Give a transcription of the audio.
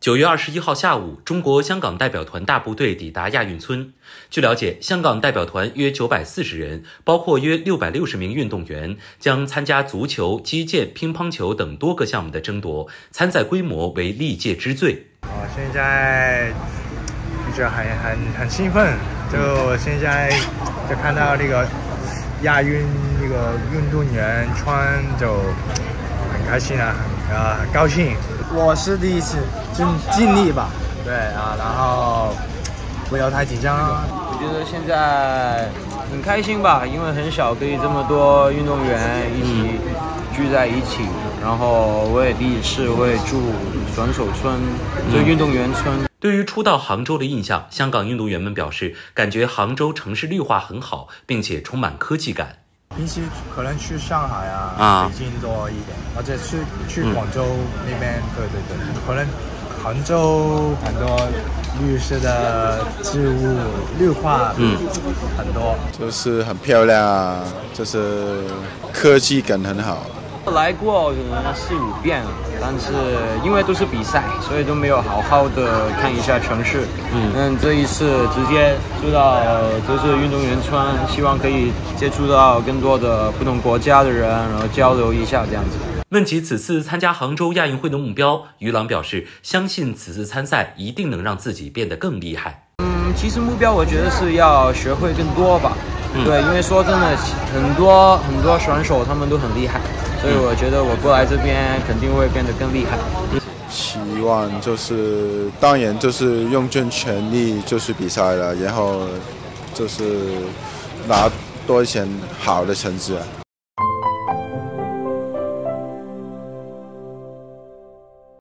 九月二十一号下午，中国香港代表团大部队抵达亚运村。据了解，香港代表团约九百四十人，包括约六百六十名运动员，将参加足球、击剑、乒乓球等多个项目的争夺，参赛规模为历届之最。我现在就很很很兴奋，就现在就看到那个亚运那个运动员穿就很开心啊，啊，很高兴。我是第一次，尽尽力吧。对啊，然后不要太紧张。我觉得现在很开心吧，因为很少可以这么多运动员一起聚在一起。然后我也第一次会住选手村，就运动员村。对于初到杭州的印象，香港运动员们表示，感觉杭州城市绿化很好，并且充满科技感。平时可能去上海啊、北京多一点，或者去去广州那边，对对对，可能杭州很多绿色的植物、绿化，嗯，很多，就是很漂亮啊，就是科技感很好。来过可能四五遍了，但是因为都是比赛，所以都没有好好的看一下城市。嗯，这一次直接住到就是运动员村，希望可以接触到更多的不同国家的人，然后交流一下这样子。问及此次参加杭州亚运会的目标，于朗表示，相信此次参赛一定能让自己变得更厉害。嗯，其实目标我觉得是要学会更多吧。对，因为说真的，很多很多选手他们都很厉害。所以我觉得我过来这边肯定会变得更厉害。希望就是当然就是用尽全力就是比赛了，然后就是拿多一些好的成绩。